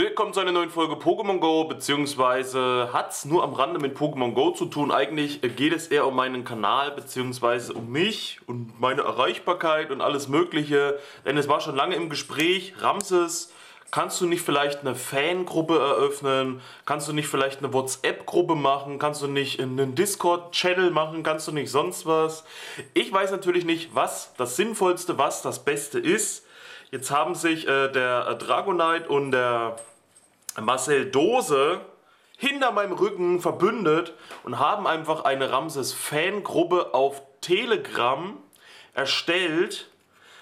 Willkommen zu einer neuen Folge Pokémon Go, beziehungsweise hat es nur am Rande mit Pokémon Go zu tun. Eigentlich geht es eher um meinen Kanal, beziehungsweise um mich und meine Erreichbarkeit und alles Mögliche. Denn es war schon lange im Gespräch, Ramses, kannst du nicht vielleicht eine Fangruppe eröffnen? Kannst du nicht vielleicht eine WhatsApp-Gruppe machen? Kannst du nicht einen Discord-Channel machen? Kannst du nicht sonst was? Ich weiß natürlich nicht, was das Sinnvollste, was das Beste ist. Jetzt haben sich äh, der Dragonite und der Marcel Dose hinter meinem Rücken verbündet und haben einfach eine Ramses-Fangruppe auf Telegram erstellt.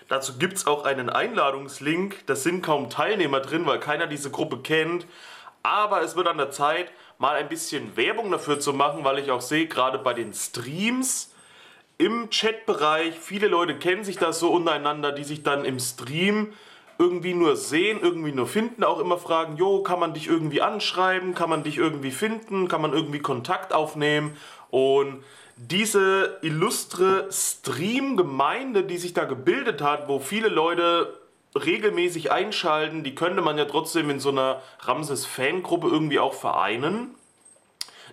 Dazu gibt es auch einen Einladungslink. Da sind kaum Teilnehmer drin, weil keiner diese Gruppe kennt. Aber es wird an der Zeit, mal ein bisschen Werbung dafür zu machen, weil ich auch sehe, gerade bei den Streams, im Chatbereich, viele Leute kennen sich das so untereinander, die sich dann im Stream irgendwie nur sehen, irgendwie nur finden, auch immer fragen, jo, kann man dich irgendwie anschreiben, kann man dich irgendwie finden, kann man irgendwie Kontakt aufnehmen? Und diese illustre Stream-Gemeinde, die sich da gebildet hat, wo viele Leute regelmäßig einschalten, die könnte man ja trotzdem in so einer Ramses-Fangruppe irgendwie auch vereinen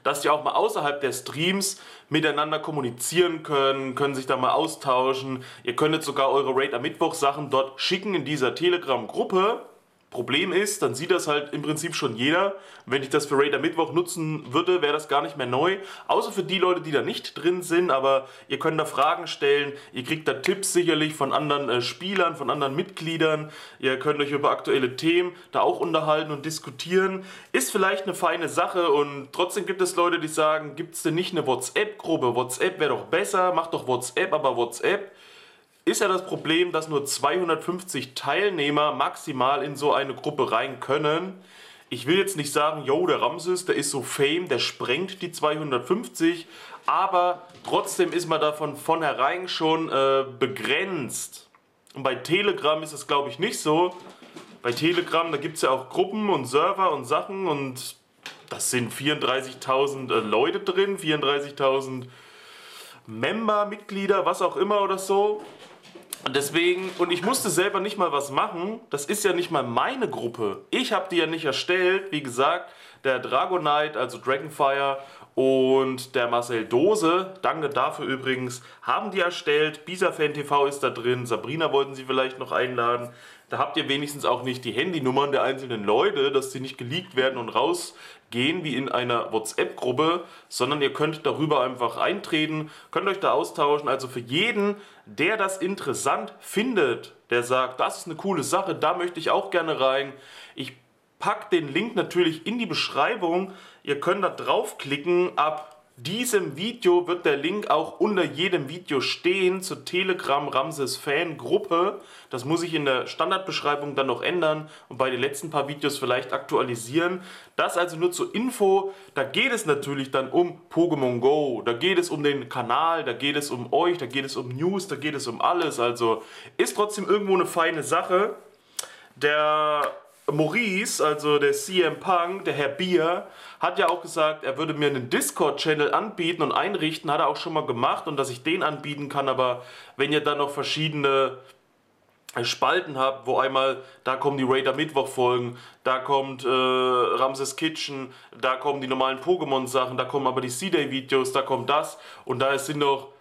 dass die auch mal außerhalb der Streams miteinander kommunizieren können, können sich da mal austauschen. Ihr könntet sogar eure Raid am Mittwoch Sachen dort schicken in dieser Telegram-Gruppe. Problem ist, dann sieht das halt im Prinzip schon jeder. Wenn ich das für Raider Mittwoch nutzen würde, wäre das gar nicht mehr neu. Außer für die Leute, die da nicht drin sind. Aber ihr könnt da Fragen stellen. Ihr kriegt da Tipps sicherlich von anderen äh, Spielern, von anderen Mitgliedern. Ihr könnt euch über aktuelle Themen da auch unterhalten und diskutieren. Ist vielleicht eine feine Sache und trotzdem gibt es Leute, die sagen, gibt es denn nicht eine WhatsApp-Gruppe? WhatsApp wäre doch besser, macht doch WhatsApp, aber WhatsApp ist ja das Problem, dass nur 250 Teilnehmer maximal in so eine Gruppe rein können. Ich will jetzt nicht sagen, yo, der Ramses, der ist so fame, der sprengt die 250, aber trotzdem ist man davon von vornherein schon äh, begrenzt. Und bei Telegram ist das, glaube ich, nicht so. Bei Telegram, da gibt es ja auch Gruppen und Server und Sachen und das sind 34.000 äh, Leute drin, 34.000 Member, Mitglieder, was auch immer oder so. Und deswegen, und ich musste selber nicht mal was machen, das ist ja nicht mal meine Gruppe. Ich habe die ja nicht erstellt, wie gesagt, der Dragonite, also Dragonfire und der Marcel Dose, danke dafür übrigens, haben die erstellt. Bisa-Fan TV ist da drin, Sabrina wollten sie vielleicht noch einladen. Da habt ihr wenigstens auch nicht die Handynummern der einzelnen Leute, dass sie nicht geleakt werden und rausgehen wie in einer WhatsApp-Gruppe, sondern ihr könnt darüber einfach eintreten, könnt euch da austauschen. Also für jeden, der das interessant findet, der sagt, das ist eine coole Sache, da möchte ich auch gerne rein. Ich packe den Link natürlich in die Beschreibung. Ihr könnt da draufklicken. Ab diesem Video wird der Link auch unter jedem Video stehen zur Telegram Ramses Fan Gruppe. Das muss ich in der Standardbeschreibung dann noch ändern und bei den letzten paar Videos vielleicht aktualisieren. Das also nur zur Info. Da geht es natürlich dann um Pokémon Go. Da geht es um den Kanal, da geht es um euch, da geht es um News, da geht es um alles. Also ist trotzdem irgendwo eine feine Sache. Der Maurice, also der CM Punk, der Herr Bier, hat ja auch gesagt, er würde mir einen Discord-Channel anbieten und einrichten, hat er auch schon mal gemacht und dass ich den anbieten kann, aber wenn ihr dann noch verschiedene Spalten habt, wo einmal, da kommen die Raider Mittwoch Folgen, da kommt äh, Ramses Kitchen, da kommen die normalen Pokémon Sachen, da kommen aber die C-Day Videos, da kommt das. Und da sind noch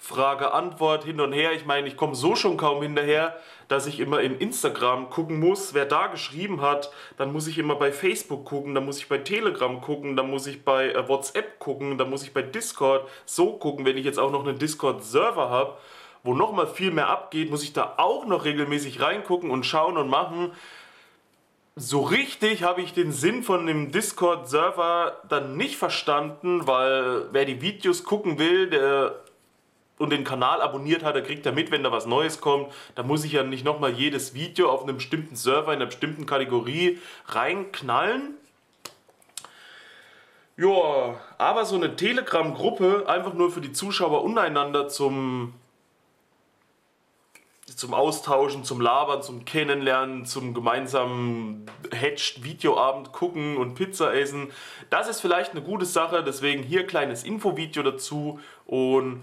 Frage, Antwort hin und her. Ich meine, ich komme so schon kaum hinterher, dass ich immer in Instagram gucken muss, wer da geschrieben hat. Dann muss ich immer bei Facebook gucken, dann muss ich bei Telegram gucken, dann muss ich bei äh, WhatsApp gucken, dann muss ich bei Discord so gucken, wenn ich jetzt auch noch einen Discord-Server habe, wo nochmal viel mehr abgeht, muss ich da auch noch regelmäßig reingucken und schauen und machen. So richtig habe ich den Sinn von dem Discord-Server dann nicht verstanden, weil wer die Videos gucken will, der und den Kanal abonniert hat, der kriegt ja mit, wenn da was Neues kommt. Da muss ich ja nicht nochmal jedes Video auf einem bestimmten Server in einer bestimmten Kategorie reinknallen. Ja, aber so eine Telegram-Gruppe einfach nur für die Zuschauer untereinander zum, zum Austauschen, zum Labern, zum Kennenlernen, zum gemeinsamen Hatched-Videoabend gucken und Pizza essen. Das ist vielleicht eine gute Sache, deswegen hier kleines Infovideo dazu und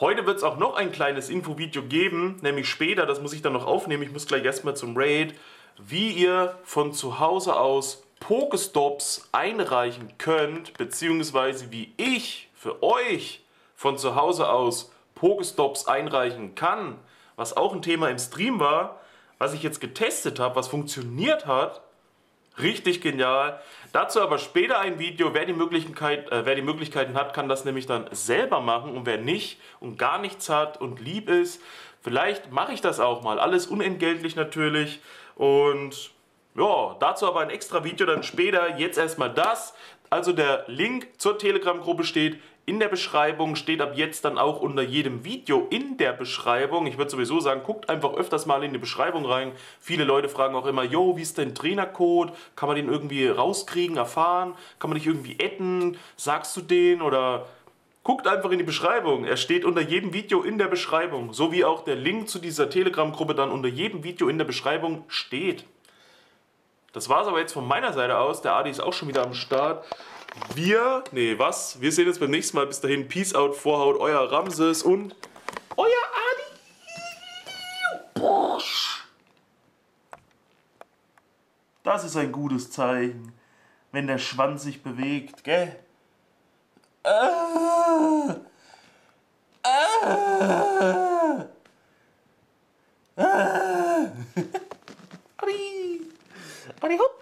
Heute wird es auch noch ein kleines Infovideo geben, nämlich später, das muss ich dann noch aufnehmen. Ich muss gleich erstmal zum Raid. wie ihr von zu Hause aus Pokestops einreichen könnt, beziehungsweise wie ich für euch von zu Hause aus Pokestops einreichen kann, was auch ein Thema im Stream war, was ich jetzt getestet habe, was funktioniert hat. Richtig genial. Dazu aber später ein Video. Wer die, Möglichkeit, äh, wer die Möglichkeiten hat, kann das nämlich dann selber machen. Und wer nicht und gar nichts hat und lieb ist, vielleicht mache ich das auch mal. Alles unentgeltlich natürlich. Und ja, dazu aber ein extra Video dann später. Jetzt erstmal das. Also der Link zur Telegram-Gruppe steht in der Beschreibung, steht ab jetzt dann auch unter jedem Video in der Beschreibung. Ich würde sowieso sagen, guckt einfach öfters mal in die Beschreibung rein. Viele Leute fragen auch immer, yo, wie ist dein Trainercode? Kann man den irgendwie rauskriegen, erfahren? Kann man dich irgendwie adden? Sagst du den oder... Guckt einfach in die Beschreibung. Er steht unter jedem Video in der Beschreibung. So wie auch der Link zu dieser Telegram-Gruppe dann unter jedem Video in der Beschreibung steht. Das war es aber jetzt von meiner Seite aus. Der Adi ist auch schon wieder am Start wir, nee, was? Wir sehen uns beim nächsten Mal. Bis dahin, Peace out, Vorhaut, euer Ramses und euer Adi. Bosch. Das ist ein gutes Zeichen, wenn der Schwanz sich bewegt, gell? Ah. Ah. Ah. ah. Adi. Adi, hopp.